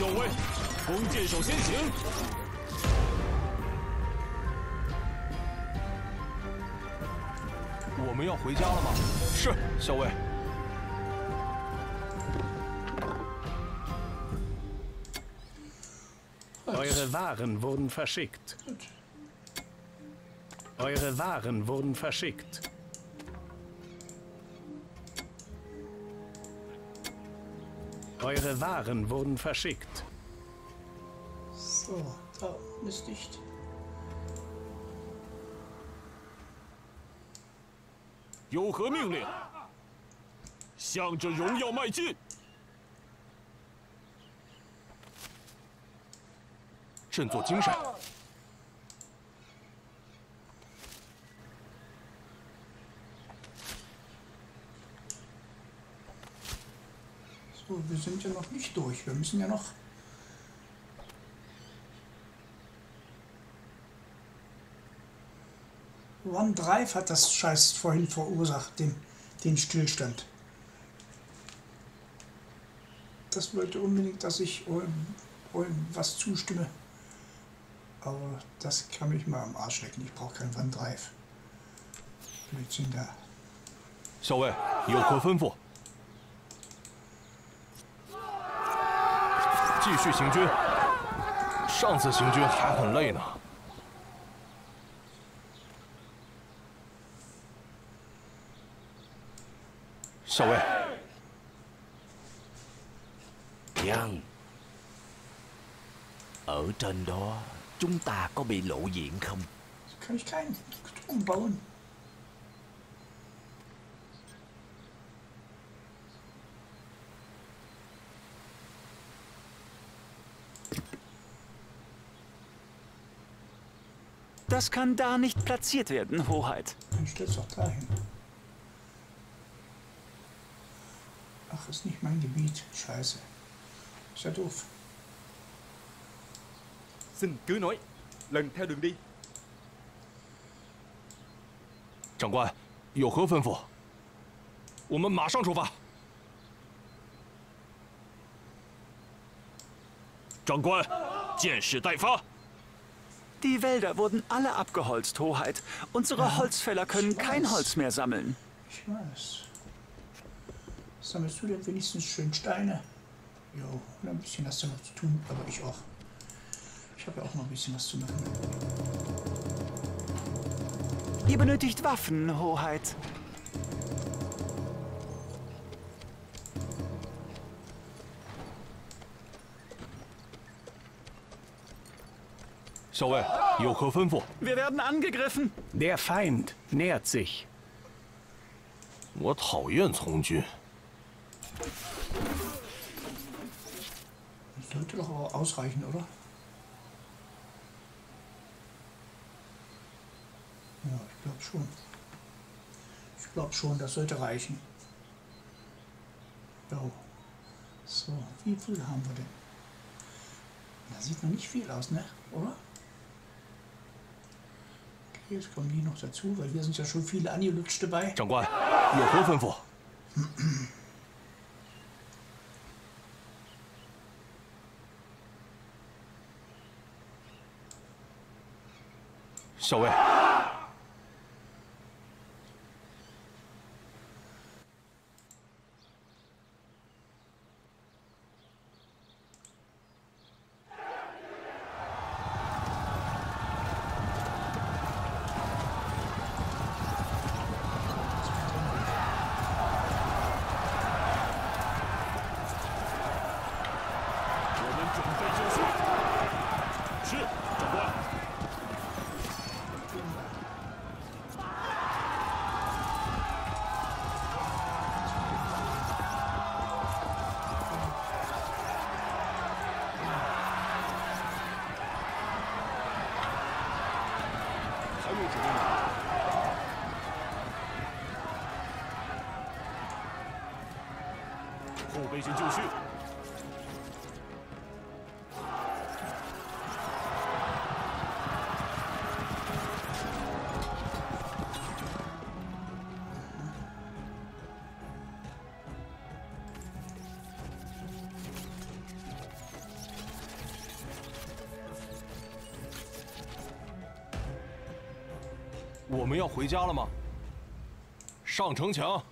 校尉，弓箭手先行。我们要回家了吗？是，校尉。Eure Waren wurden verschickt. Eure Waren wurden verschickt. Eure Waren wurden verschickt. So, da ist dicht. “有何命令？”向着荣耀迈进。振作精神！So, wir sind ja noch nicht durch. Wir müssen ja noch. OneDrive hat das Scheiß vorhin verursacht, den, den Stillstand. Das wollte unbedingt, dass ich Ulm, Ulm was zustimme. Aber das kann mich mal am Arsch lecken. Ich brauche kein OneDrive. Blödsinn da. 校尉有何吩咐？ 继续行军。上次行军还很累呢。校尉，Dân Ở trên đó Chúng ta có bị lộ diện không Das kann da nicht platziert werden, Hoheit. Dann stell's doch dahin. Ach, ist nicht mein Gebiet. Scheiße. Ist ja doof. Xin cứ nói Lần theo đường đi 长官有何吩咐？我们马上出发。长官，箭矢待发。 Die Wälder wurden alle abgeholzt, Hoheit. Unsere Holzfäller können kein. Holz mehr sammeln. Ich weiß. Sammelst du denn wenigstens schön Steine? Jo, ein bisschen hast du noch zu tun, aber ich auch. Ich habe ja auch noch ein bisschen was zu machen. Ihr benötigt Waffen, Hoheit. 校尉有何吩咐？ Wir werden angegriffen. Der Feind nähert sich. 我讨厌从军。 Das sollte doch auch ausreichen, oder? Ja, ich glaube schon. Ich glaube schon, das sollte reichen. Jo. So, wie viel haben wir denn? Da sieht noch nicht viel aus, ne? Oder? Es kommen die noch dazu, weil wir sind ja schon viele angelutscht dabei. Zhang Ihr Vorwürfe. Xiao Wei. 后备军就绪。我们要回家了吗？上城墙。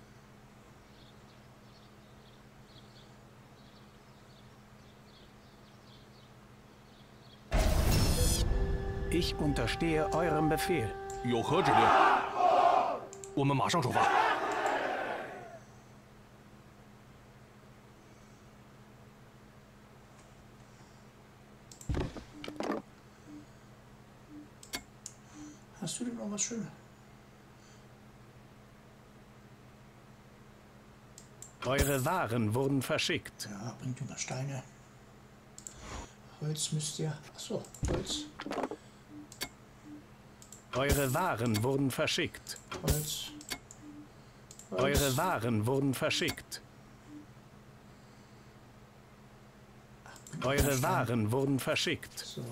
Ich unterstehe eurem Befehl. 有何指令？我们马上出发。 Hast du denn noch was Schönes? Eure Waren wurden verschickt. Ja, bringt immer Steine. Holz müsst ihr. Achso, Holz. Eure Waren wurden verschickt. Holz. Holz. Eure Waren wurden verschickt. Eure Waren wurden verschickt. So,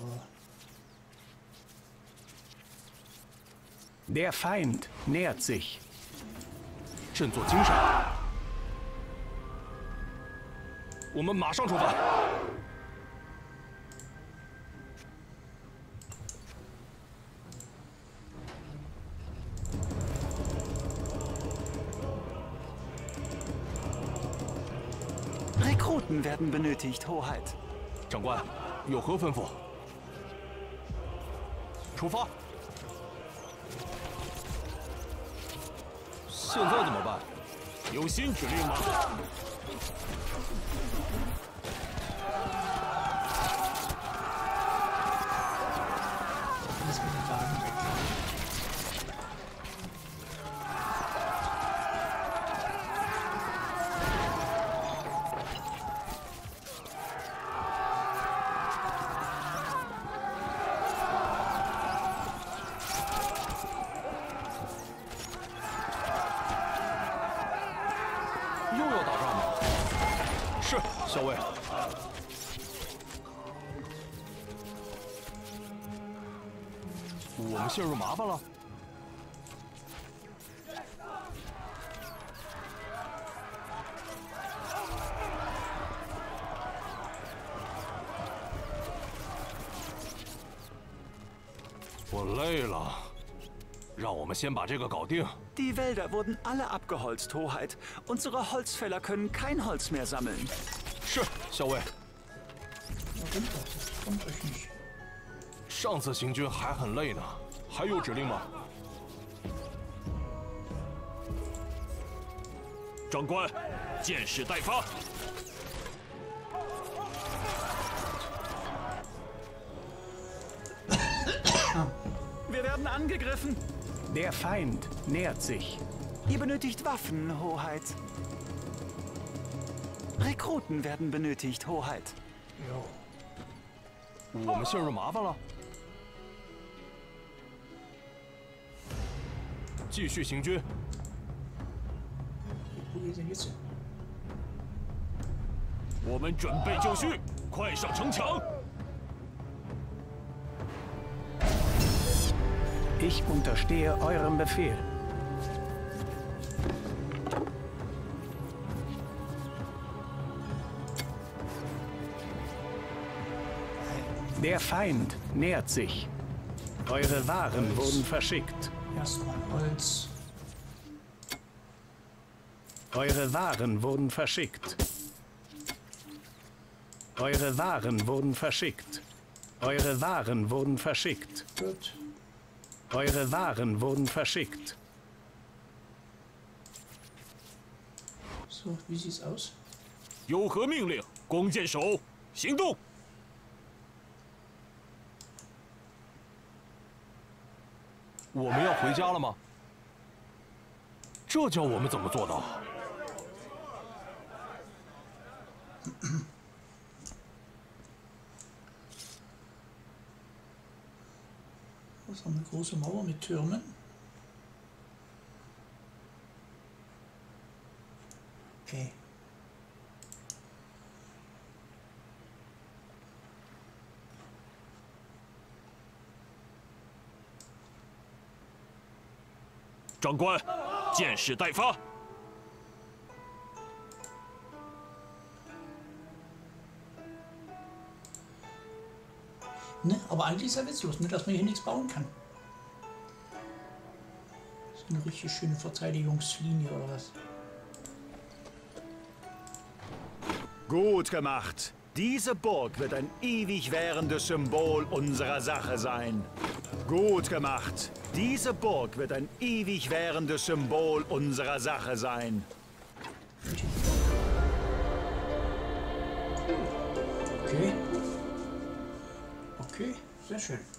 Der Feind nähert sich. 振 Boten werden benötigt, Hoheit. 长官，有何吩咐？出发！现在怎么办？有新指令吗？是，校尉。我们陷入麻烦了。我累了，让我们先把这个搞定。 Die Wälder wurden alle abgeholzt, Hoheit. Unsere Holzfäller können kein Holz mehr sammeln. 是，校尉。上次行军还很累呢，还有指令吗？长官，箭矢待发。Wir werden angegriffen. Der Feind nähert sich. Ihr benötigt Waffen, Hoheit. Rekruten werden benötigt, Hoheit. Jo. 我们陷入麻烦了。继续行军， Wo geht's denn jetzt hin? 我们准备就绪，快上城墙！ Ich unterstehe eurem Befehl. Der Feind nähert sich. Eure Waren wurden verschickt. Erstmal Holz. Eure Waren wurden verschickt. Eure Waren wurden verschickt. Eure Waren wurden verschickt. Gut. Eure Waren wurden verschickt. So, wie sieht's aus? 有何命令？弓箭手，行动！ 我们要回家了吗？这叫我们怎么做到？Das ist eine große Mauer mit Türmen. Okay. “长官，箭矢待发。 Ne? Aber eigentlich ist ja witzlos, ne? dass man hier nichts bauen kann. eine richtig schöne Verteidigungslinie oder was? Gut gemacht. Diese Burg wird ein ewig währendes Symbol unserer Sache sein. Gut gemacht. Diese Burg wird ein ewig währendes Symbol unserer Sache sein. Okay. Okay, sehr schön.